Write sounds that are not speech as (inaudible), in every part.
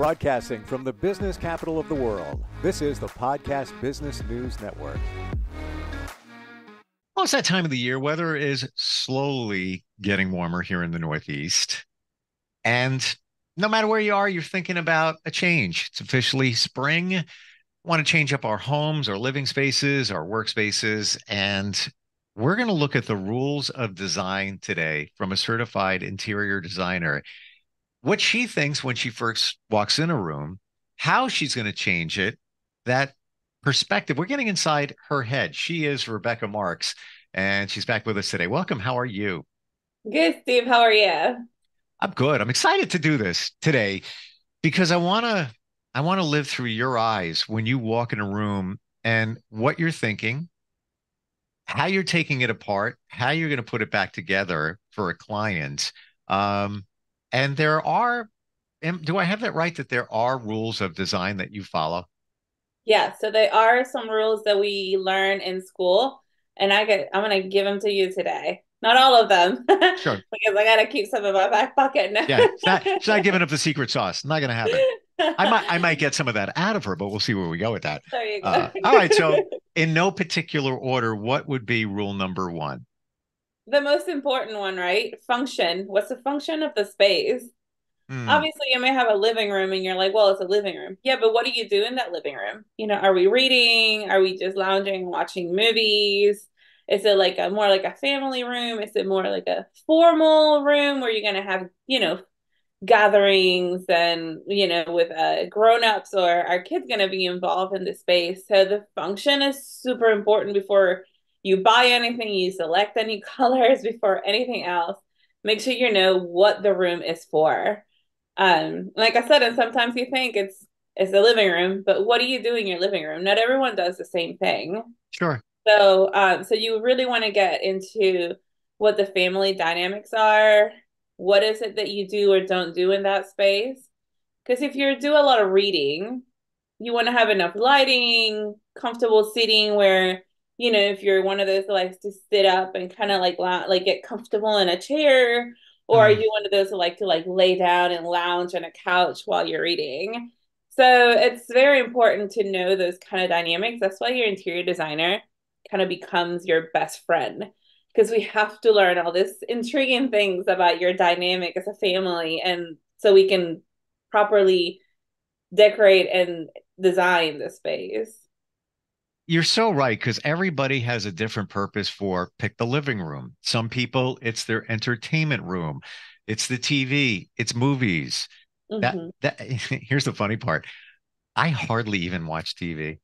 Broadcasting from the business capital of the world, this is the Podcast Business News Network. Well, it's that time of the year. Weather is slowly getting warmer here in the Northeast. And no matter where you are, you're thinking about a change. It's officially spring. Want to change up our homes, our living spaces, our workspaces. And we're going to look at the rules of design today from a certified interior designer what she thinks when she first walks in a room, how she's going to change it, that perspective. We're getting inside her head. She is Rebeca Marks, and she's back with us today. Welcome. How are you? Good, Steve. How are you? I'm good. I'm excited to do this today because I want to I want to live through your eyes when you walk in a room and what you're thinking, how you're taking it apart, how you're going to put it back together for a client. Um, and there are, do I have that right that there are rules of design that you follow? Yeah, so there are some rules that we learn in school, and I get I'm gonna give them to you today. Not all of them, sure, (laughs) because I gotta keep some in my back pocket. Now. yeah, it's not, it's not giving (laughs) up the secret sauce. Not gonna happen. I might I might get some of that out of her, but we'll see where we go with that. There you go. Uh, all right, so (laughs) in no particular order, what would be rule number one? The most important one, right? Function. What's the function of the space? Mm. Obviously, you may have a living room and you're like, well, it's a living room. Yeah, but what do you do in that living room? You know, are we reading? Are we just lounging, watching movies? Is it like a more like a family room? Is it more like a formal room where you're going to have, you know, gatherings and, you know, with uh, grown-ups or are kids going to be involved in the space? So the function is super important before you buy anything, you select any (laughs) colors before anything else. Make sure you know what the room is for. Um, like I said, and sometimes you think it's it's the living room, but what do you do in your living room? Not everyone does the same thing. Sure. So, um, so you really want to get into what the family dynamics are. What is it that you do or don't do in that space? Because if you do a lot of reading, you want to have enough lighting, comfortable seating where you know, if you're one of those that likes to sit up and kind of like like get comfortable in a chair, or are mm-hmm. you one of those that like to like lay down and lounge on a couch while you're eating? So it's very important to know those kind of dynamics. That's why your interior designer kind of becomes your best friend because we have to learn all this intriguing things about your dynamic as a family and so we can properly decorate and design the space. You're so right because everybody has a different purpose for pick the living room. Some people, it's their entertainment room, it's the TV, it's movies. Mm-hmm. That that (laughs) here's the funny part. I hardly even watch TV.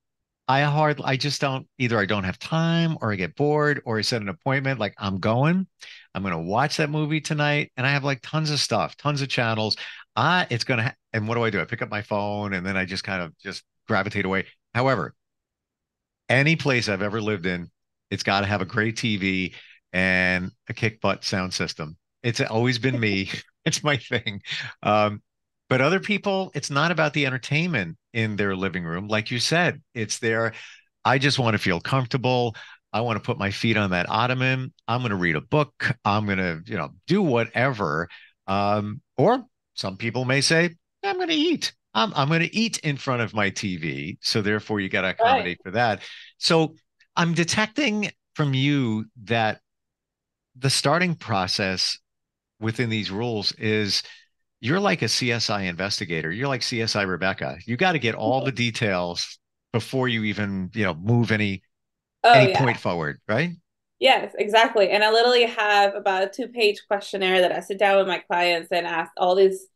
I hard I just don't either I don't have time or I get bored or I set an appointment like I'm going. I'm going to watch that movie tonight and I have like tons of stuff, tons of channels. Uh it's going to ha- and what do I do? I pick up my phone and then I just kind of just gravitate away. However, any place I've ever lived in, it's got to have a great TV and a kick butt sound system. It's always been me. (laughs) (laughs) it's my thing. Um, but other people, it's not about the entertainment in their living room. Like you said, it's there. I just want to feel comfortable. I want to put my feet on that ottoman. I'm going to read a book. I'm going to, you know, do whatever. Um, or some people may say, I'm going to eat. I'm, I'm going to eat in front of my TV. So therefore, you got to accommodate right. for that. So I'm detecting from you that the starting process within these rules is you're like a CSI investigator. You're like CSI Rebeca. You got to get all the (laughs) details before you even, you know, move any oh, any yeah. point forward, right? Yes, exactly. And I literally have about a two page questionnaire that I sit down with my clients and ask all these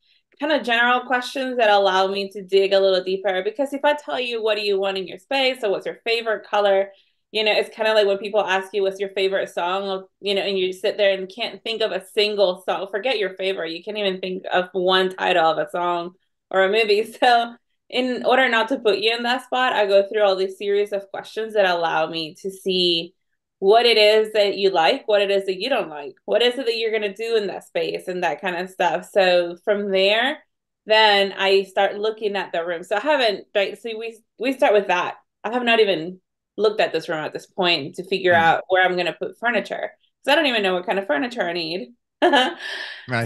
kind of general questions that allow me to dig a little deeper. Because if I tell you what do you want in your space or what's your favorite color, you know, it's kind of like when people ask you what's your favorite song, you know, and you sit there and can't think of a single song. Forget your favorite. You can't even think of one title of a song or a movie. (laughs) So in order not to put you in that spot, I go through all these series of questions that allow me to see what it is that you like, what it is that you don't like, what is it that you're going to do in that space and that kind of stuff. So from there, then I start looking at the room. So I haven't, right? So we, we start with that. I have not even looked at this room at this point to figure mm. out where I'm going to put furniture. Because I don't even know what kind of furniture I need. (laughs) right.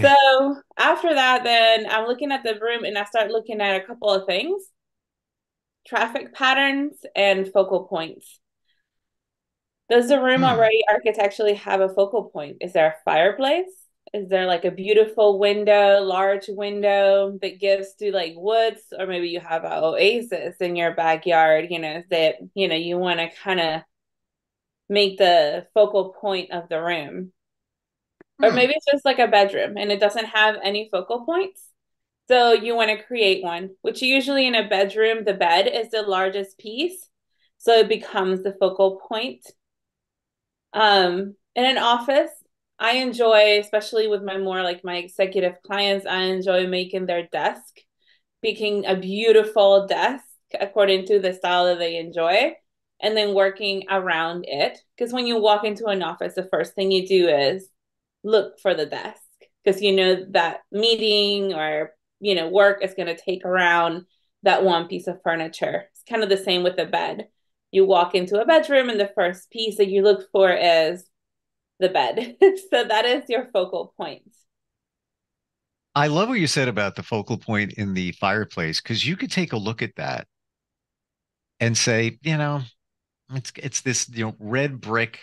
So after that, then I'm looking at the room and I start looking at a couple of things traffic patterns and focal points. Does the room hmm. already architecturally have a focal point? Is there a fireplace? Is there like a beautiful window, large window that gives to like woods, or maybe you have an oasis in your backyard, you know, that you know you want to kind of make the focal point of the room. Hmm. Or maybe it's just like a bedroom and it doesn't have any focal points. So you want to create one, which usually in a bedroom, the bed is the largest piece. So it becomes the focal point. Um, in an office, I enjoy, especially with my more like my executive clients, I enjoy making their desk, making a beautiful desk according to the style that they enjoy, and then working around it. Because when you walk into an office, the first thing you do is look for the desk because you know that meeting or you know work is going to take around that one piece of furniture. It's kind of the same with the bed. You walk into a bedroom, and the first piece that you look for is the bed. (laughs) so that is your focal point. I love what you said about the focal point in the fireplace because you could take a look at that and say, you know, it's it's this you know red brick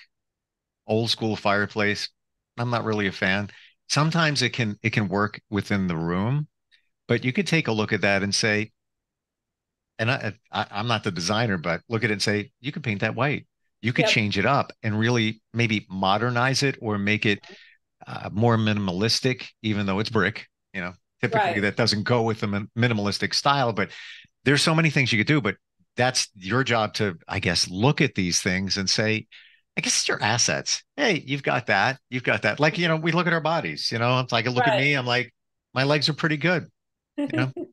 old school fireplace. I'm not really a fan. Sometimes it can it can work within the room, but you could take a look at that and say, and I, I am not the designer, but look at it and say you could paint that white. You could yep. change it up and really maybe modernize it or make it uh, more minimalistic even though it's brick you know. Typically right. that doesn't go with the minimalistic style but there's so many things you could do but that's your job to i guess look at these things and say i guess it's your assets. Hey you've got that. You've got that. Like you know we look at our bodies you know it's like look right. at me. I'm like my legs are pretty good you know (laughs)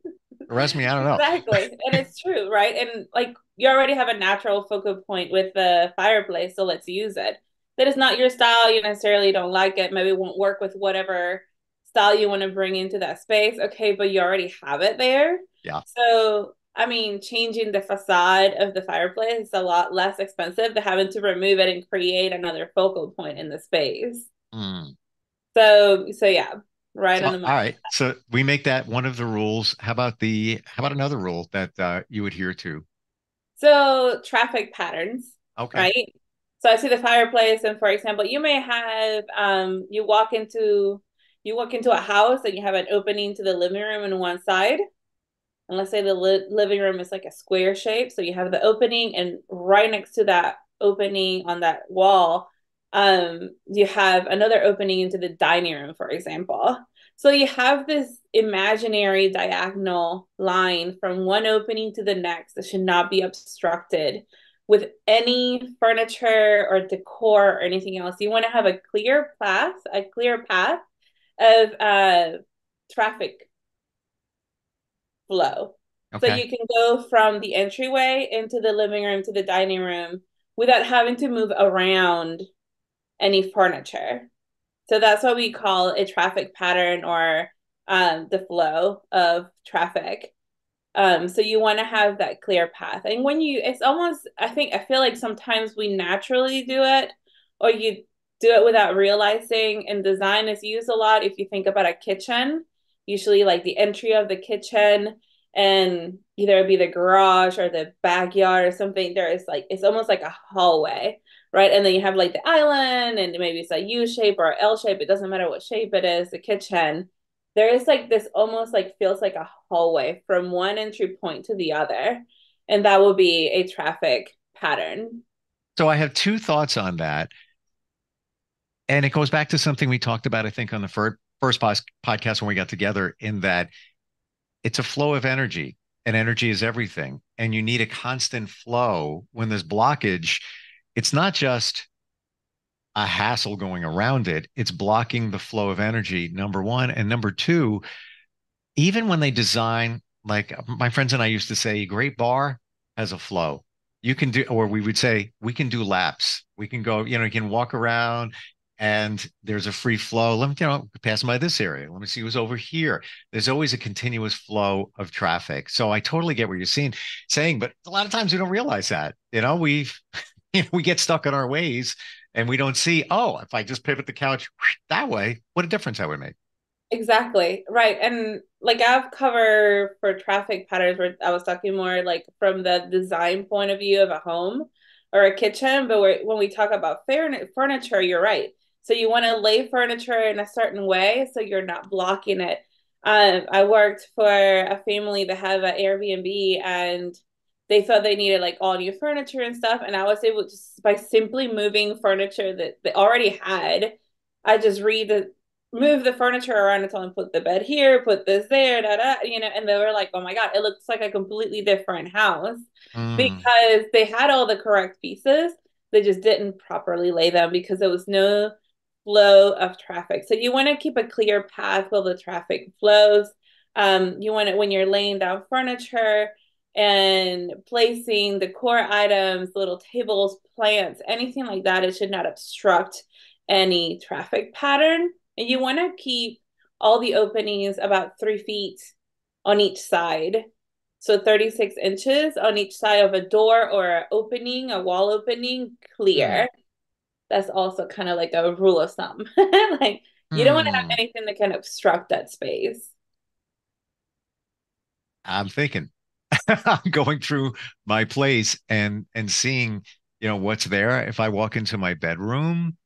Arrest me, I don't know. Exactly. and it's true, right? And like you already have a natural focal point with the fireplace, so let's use it. That is not your style, you necessarily don't like it, maybe it won't work with whatever style you want to bring into that space. Okay, but you already have it there. Yeah. So I mean, changing the facade of the fireplace is a lot less expensive than having to remove it and create another focal point in the space. Mm. So, so yeah, right so, on the All right. So we make that one of the rules. How about the how about another rule that uh, you adhere to? So traffic patterns. Okay. Right. So I see the fireplace, and for example, you may have um you walk into you walk into a house and you have an opening to the living room on one side. And let's say the li- living room is like a square shape. So you have the opening, and right next to that opening on that wall, um, you have another opening into the dining room, for example. So you have this imaginary diagonal line from one opening to the next that should not be obstructed with any furniture or decor or anything else. You want to have a clear path, a clear path of uh, traffic flow. Okay. So you can go from the entryway into the living room to the dining room without having to move around any furniture. So that's what we call a traffic pattern or um, the flow of traffic. Um, so you want to have that clear path. And when you, it's almost, I think, I feel like sometimes we naturally do it or you do it without realizing. And design is used a lot. If you think about a kitchen, usually like the entry of the kitchen and either it be the garage or the backyard or something, there is like, it's almost like a hallway right? And then you have like the island, and maybe it's a U shape or L shape. It doesn't matter what shape it is. The kitchen. There is like this almost like feels like a hallway from one entry point to the other, and that will be a traffic pattern. So I have two thoughts on that, and it goes back to something we talked about, I think, on the first first podcast when we got together. In that, it's a flow of energy, and energy is everything, and you need a constant flow. When there's blockage, it's not just a hassle going around it, it's blocking the flow of energy, number one. And number two, even when they design, like my friends and I used to say, great bar has a flow. You can do, or we would say, we can do laps. We can go, you know, you can walk around and there's a free flow. Let me, you know, pass by this area. Let me see who's over here. There's always a continuous flow of traffic. So I totally get what you're seeing, saying, but a lot of times we don't realize that. You know, we (laughs) you know, we get stuck in our ways and we don't see, oh, if I just pivot the couch (laughs) that way, what a difference that would make. Exactly. Right. And like I've covered for traffic patterns where I was talking more like from the design point of view of a home or a kitchen. But when we talk about furniture, you're right. So you want to lay furniture in a certain way so you're not blocking it. Um, I worked for a family that have an Airbnb and they thought they needed like all new furniture and stuff. And I was able just by simply moving furniture that they already had, I just read the move the furniture around and tell them put the bed here, put this there, da da, you know, and they were like, oh my god, it looks like a completely different house mm. because they had all the correct pieces, they just didn't properly lay them because there was no flow of traffic. So you want to keep a clear path while the traffic flows. Um, you want it when you're laying down furniture and placing the core items, little tables, plants, anything like that. It should not obstruct any traffic pattern. And you want to keep all the openings about three feet on each side. So 36 inches on each side of a door or an opening, a wall opening, clear. Mm. That's also kind of like a rule of thumb. (laughs) like you mm. don't want to have hmm. anything that can obstruct that space. I'm thinking. (laughs) I'm going through my place and and seeing, you know, what's there. If I walk into my bedroom,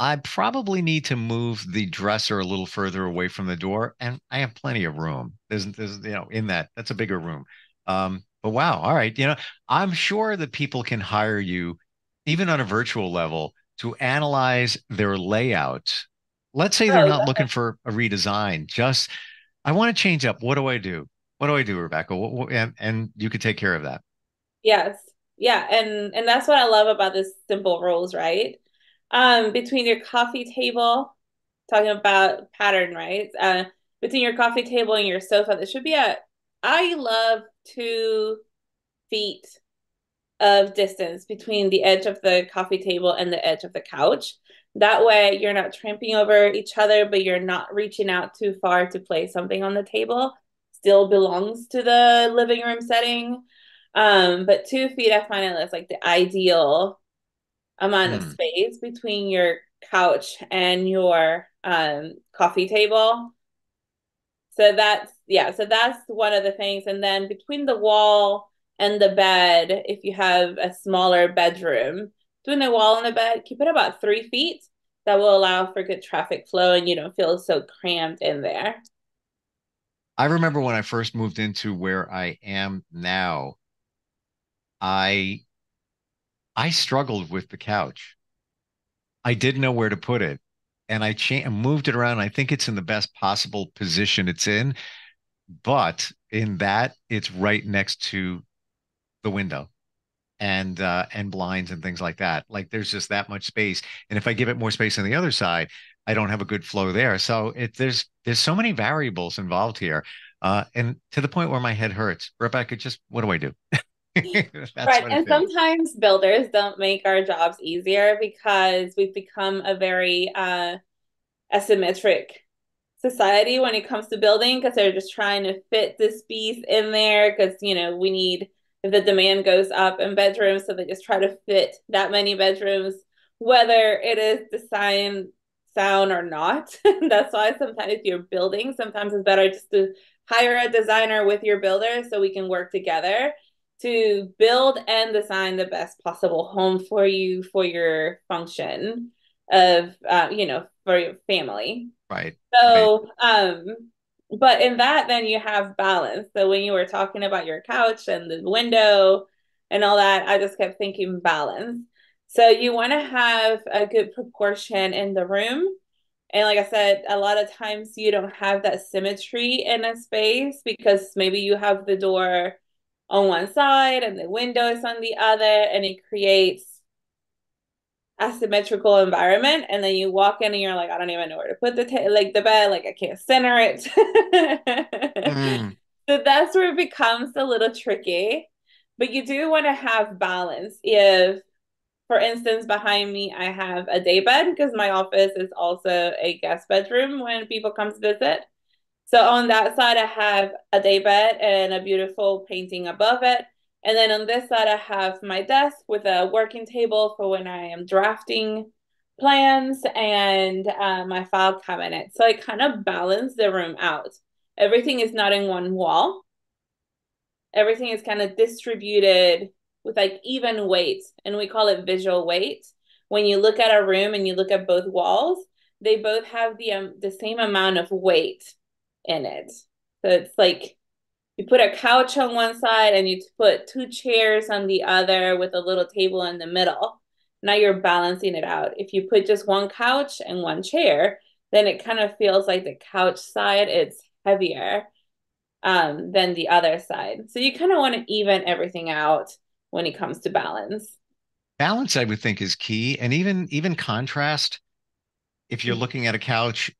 I probably need to move the dresser a little further away from the door, and I have plenty of room. There's, there's, you know, in that that's a bigger room. Um, but wow, all right, you know, I'm sure that people can hire you, even on a virtual level, to analyze their layout. Let's say they're not looking for a redesign. Just, I want to change up. What do I do? What do I do, Rebeca? What, what, and, and you could take care of that. Yes, yeah, and and that's what I love about this simple rules, right? um, between your coffee table, talking about pattern, right? Uh, between your coffee table and your sofa, there should be a, I love two feet of distance between the edge of the coffee table and the edge of the couch. That way, you're not tramping over each other, but you're not reaching out too far to place something on the table. Still belongs to the living room setting. Um, but two feet, I find it as like the ideal amount mm. of hmm. space between your couch and your um, coffee table. So that's yeah, so that's one of the things. And then between the wall and the bed, if you have a smaller bedroom, between the wall and the bed, keep it about three feet. That will allow for good traffic flow and you don't feel so cramped in there. I remember when I first moved into where I am now, I I struggled with the couch. I didn't know where to put it. And I cha- moved it around. I think it's in the best possible position it's in. But in that, it's right next to the window and uh, and blinds and things like that. Like there's just that much space. And if I give it more space on the other side, I don't have a good flow there. So it there's there's so many variables involved here. Uh, and to the point where my head hurts. Rebeca, just what do I do? (laughs) right. And sometimes builders don't make our jobs easier because we've become a very uh, asymmetric society when it comes to building because they're just trying to fit this piece in there because, you know, we need if the demand goes up in bedrooms. So they just try to fit that many bedrooms, whether it is design sound or not. (laughs) That's why sometimes if you're building, sometimes it's better just to hire a designer with your builder so we can work together to build and design the best possible home for you for your function of uh, you know for your family right so right. um but in that then you have balance so when you were talking about your couch and the window and all that i just kept thinking balance so you want to have a good proportion in the room and like i said a lot of times you don't have that symmetry in a space because maybe you have the door on one side and the windows on the other, and it creates asymmetrical environment. And then you walk in and you're like, I don't even know where to put the ta- like the bed, like I can't center it. (laughs) mm. So that's where it becomes a little tricky. But you do want to have balance. If, for instance, behind me, I have a day bed because my office is also a guest bedroom when people come to visit. So on that side, I have a day bed and a beautiful painting above it. And then on this side, I have my desk with a working table for when I am drafting plans and uh, my file cabinet. So I kind of balance the room out. Everything is not in one wall. Everything is kind of distributed with like even weight, and we call it visual weight. When you look at a room and you look at both walls, they both have the um, the same amount of weight in it. So it's like you put a couch on one side and you put two chairs on the other with a little table in the middle. Now you're balancing it out. If you put just one couch and one chair, then it kind of feels like the couch side it's heavier um, than the other side. So you kind of want to even everything out when it comes to balance. Balance, I would think, is key, and even even contrast. If you're looking at a couch,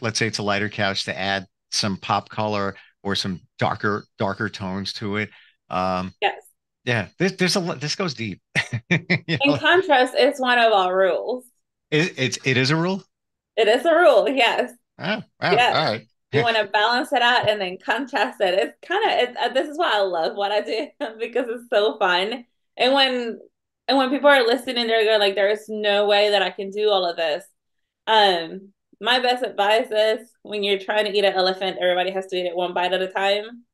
let's say it's a lighter couch, to add some pop color or some darker darker tones to it. Um, yes. Yeah, this there's a this goes deep. (laughs) In know? contrast, it's one of our rules. It, it's it is a rule. It is a rule. Yes. Oh, wow. Yes. All right. You want to balance it out and then contrast it. It's kind of it's, uh, this is why I love what I do (laughs) because it's so fun. And when and when people are listening, they're going like, "There's no way that I can do all of this." Um, my best advice is when you're trying to eat an elephant, everybody has to eat it one bite at a time.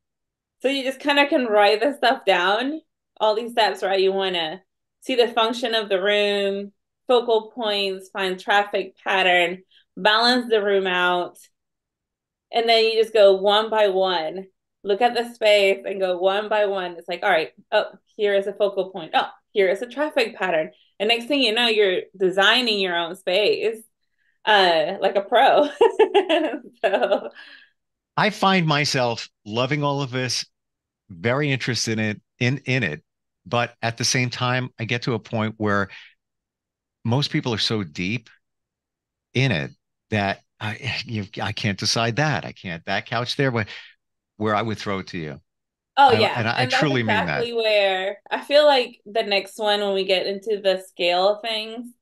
So you just kind of can write the stuff down, all these steps, right? You want to see the function of the room, focal points, find traffic pattern, balance the room out. And then you just go one by one, look at the space and go one by one. It's like, all right, oh, here is a focal point. Oh, here is a traffic pattern. And next thing you know, you're designing your own space uh like a pro. (laughs) so I find myself loving all of this, very interested in it, in in it, but at the same time, I get to a point where most people are so deep in it that I (laughs) you, I can't decide that. I can't that couch there, but where I would throw it to you. Oh yeah, and I, and I truly exactly mean that. Where I feel like the next one when we get into the scale of things.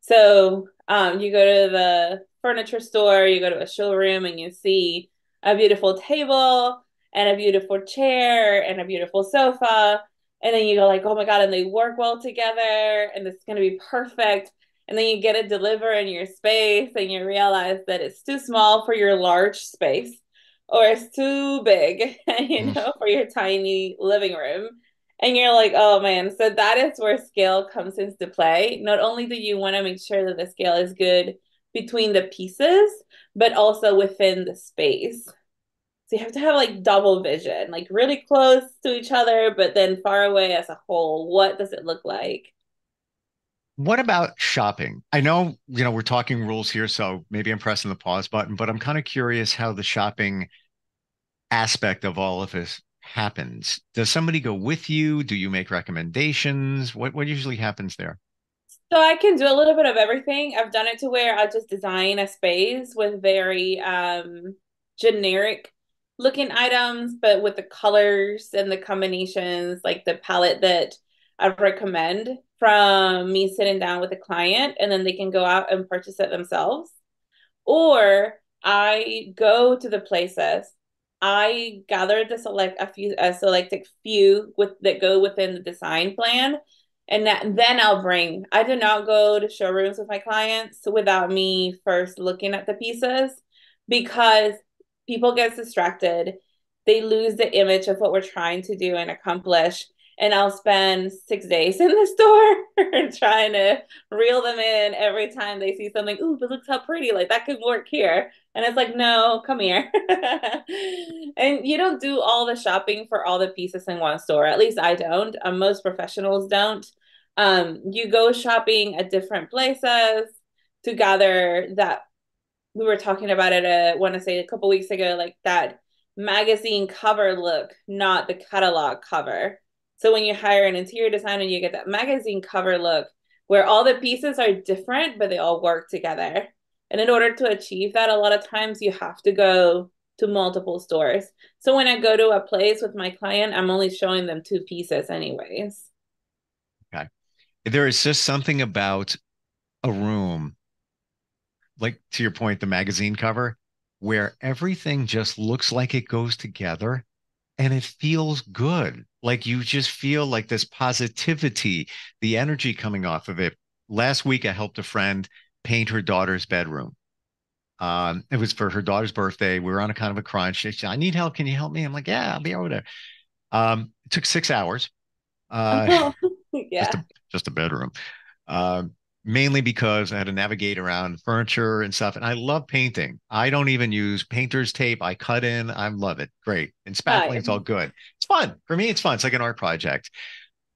So um, you go to the furniture store, you go to a showroom, and you see a beautiful table and a beautiful chair and a beautiful sofa. And then you go like, oh my God, and they work well together and it's gonna be perfect. And then you get it delivered in your space and you realize that it's too small for your large space or it's too big, (laughs) you mm. know, for your tiny living room and you're like, oh man. So that is where scale comes into play. Not only do you want to make sure that the scale is good between the pieces, but also within the space. So you have to have like double vision, like really close to each other, but then far away as a whole. What does it look like? What about shopping? I know, you know, we're talking rules here, so maybe I'm pressing the pause button, but I'm kind of curious how the shopping aspect of all of this happens? Does somebody go with you? Do you make recommendations? What what usually happens there? So I can do a little bit of everything. I've done it to where I just design a space with very um generic looking items, but with the colors and the combinations, like the palette that I recommend from me sitting down with a client and then they can go out and purchase it themselves. Or I go to the places I gathered the select a few a selected few with that go within the design plan. And that, then I'll bring. I do not go to showrooms with my clients without me first looking at the pieces because people get distracted. They lose the image of what we're trying to do and accomplish and I'll spend six days in the (laughs) store trying to reel them in every time they see something. Ooh, but looks how pretty! Like that could work here. And it's like, no, come here. (laughs) and you don't do all the shopping for all the pieces in one store. At least I don't. Um, most professionals don't. Um, you go shopping at different places to gather that. We were talking about it. Uh, I want to say a couple weeks ago, like that magazine cover look, not the catalog cover so when you hire an interior designer, you get that magazine cover look where all the pieces are different, but they all work together. And in order to achieve that, a lot of times you have to go to multiple stores. So when I go to a place with my client, I'm only showing them two pieces, anyways. Okay. There is just something about a room, like to your point, the magazine cover, where everything just looks like it goes together and it feels good like you just feel like this positivity, the energy coming off of it. Last week, I helped a friend paint her daughter's bedroom. Um, it was for her daughter's birthday. We were on a kind of a crunch. She said, I need help. Can you help me? I'm like, yeah, I'll be over there. Um, it took six hours. Uh, (laughs) yeah. just, a, just a bedroom. Um, mainly because I had to navigate around furniture and stuff. And I love painting. I don't even use painter's tape. I cut in. I love it. Great. And spackling, it's all good. It's fun. For me, it's fun. It's like an art project.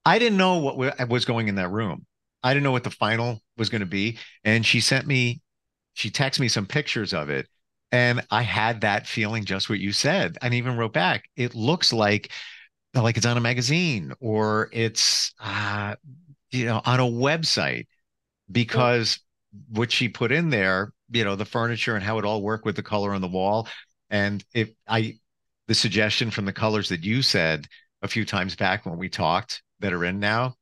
I didn't know what was going in that room. I didn't know what the final was going to be. And she sent me, she texted me some pictures of it. And I had that feeling, just what you said. And even wrote back, it looks like, like it's on a magazine or it's, uh, you know, on a website because what she put in there, you know, the furniture and how it all worked with the color on the wall. And if I, the suggestion from the colors that you said a few times back when we talked that are in now,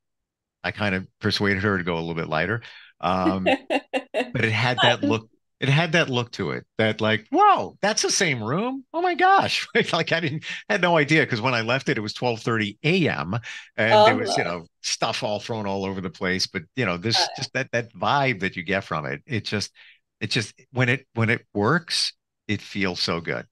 I kind of persuaded her to go a little bit lighter. Um, (laughs) but it had that look it had that look to it that like whoa that's the same room? Oh my gosh. (laughs) Like i didn't had no idea because when i left it it was 12 30 a.m and oh, there was you know stuff all thrown all over the place but you know this uh, just that that vibe that you get from it it just it just when it when it works it feels so good.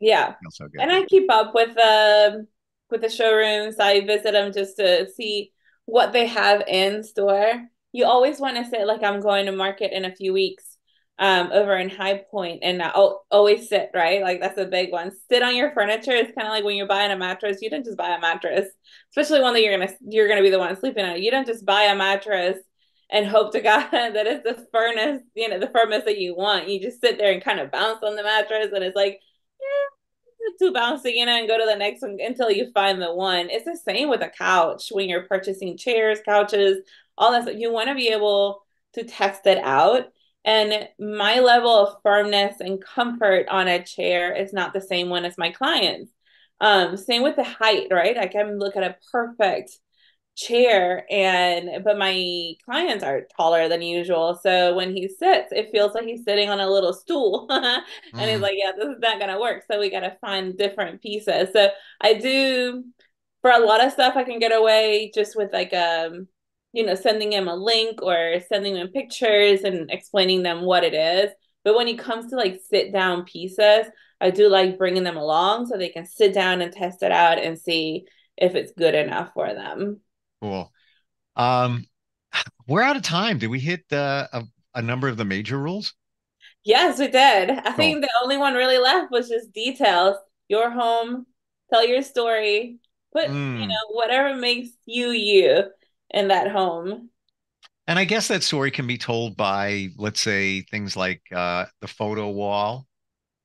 Yeah so good. and i keep up with the um, with the showrooms. I visit them just to see what they have in store. You always want to say like i'm going to market in a few weeks um, over in High Point, and I'll always sit right. Like that's a big one. Sit on your furniture. It's kind of like when you're buying a mattress. You don't just buy a mattress, especially one that you're gonna you're gonna be the one sleeping on. You don't just buy a mattress and hope to (laughs) God that it's the furnace, you know, the firmness that you want. You just sit there and kind of bounce on the mattress, and it's like, yeah, too bouncy, you know, and go to the next one until you find the one. It's the same with a couch when you're purchasing chairs, couches, all that stuff. You want to be able to test it out and my level of firmness and comfort on a chair is not the same one as my clients. Um, same with the height, right? Like I can look at a perfect chair and but my clients are taller than usual so when he sits it feels like he's sitting on a little stool (laughs) and mm. he's like yeah this is not gonna work so we gotta find different pieces so i do for a lot of stuff i can get away just with like um you know, sending them a link or sending them pictures and explaining them what it is. But when it comes to like sit down pieces, I do like bringing them along so they can sit down and test it out and see if it's good enough for them. Cool. Um, (sighs) we're out of time. Did we hit uh, a, a number of the major rules? Yes, we did. I cool. think the only one really left was just details. Your home, tell your story, put mm. you know whatever makes you you in that home. And I guess that story can be told by, let's say, things like uh, the photo wall,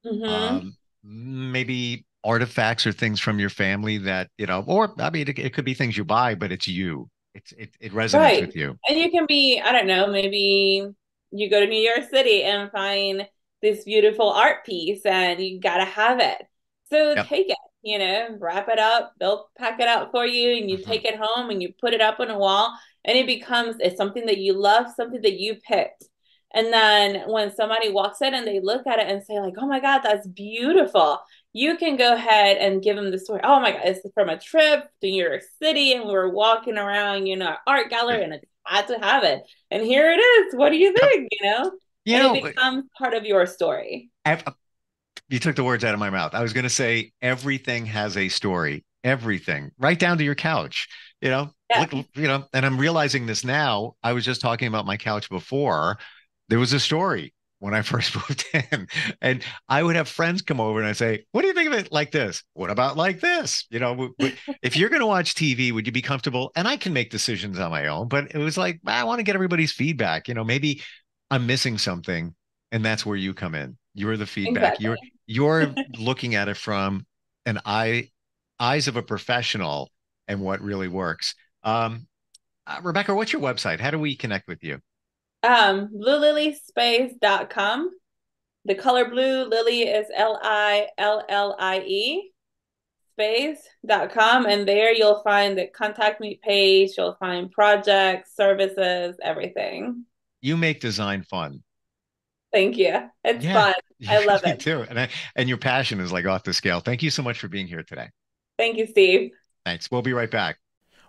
mm-hmm. um, maybe artifacts or things from your family that you know, or I mean, it, it could be things you buy, but it's you. It's it, it resonates right. with you. And you can be, I don't know, maybe you go to New York City and find this beautiful art piece, and you gotta have it. So yep. take it you know, wrap it up, they'll pack it out for you and you mm-hmm. take it home and you put it up on a wall and it becomes it's something that you love, something that you picked. And then when somebody walks in and they look at it and say, like, oh my God, that's beautiful, you can go ahead and give them the story. Oh my God, it's from a trip to New York City and we were walking around, you know, art gallery and I had to have it. And here it is. What do you think? You know? You and know, it becomes part of your story. You took the words out of my mouth. I was going to say everything has a story. Everything, right down to your couch. You know, yeah. look, you know, and I'm realizing this now. I was just talking about my couch before. There was a story when I (laughs) first moved in, and I would have friends come over and I say, "What do you think of it like this? What about like this? You know, (laughs) if you're going to watch TV, would you be comfortable?" And I can make decisions on my own, but it was like I want to get everybody's feedback. You know, maybe I'm missing something, and that's where you come in. You're the feedback. Exactly. You're you're (laughs) looking at it from an eye eyes of a professional and what really works. Um, uh, Rebeca, what's your website? How do we connect with you? Um, bluelilliespace.com. The color blue, lily is L I L L I E space.com. And there you'll find the contact me page, you'll find projects, services, everything. You make design fun. Thank you. It's yeah, fun. (laughs) I love it too. And I, and your passion is like off the scale. Thank you so much for being here today. Thank you, Steve. Thanks. We'll be right back.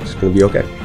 it's going to be okay.